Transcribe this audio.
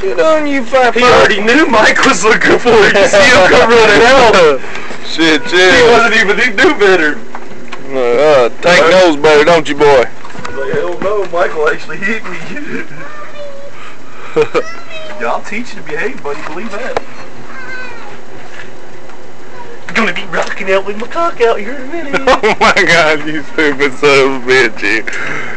Shit on you, five. He already knew Mike was looking for it. You see him come running out. Shit, He wasn't even, he knew better. Uh, Tank knows better, don't you, boy? Like, hell no, Michael actually hit me. Y'all teach you to behave, buddy. Believe that. Gonna be rocking out with my cock out here in a minute. oh my god, you stupid son of a bitch.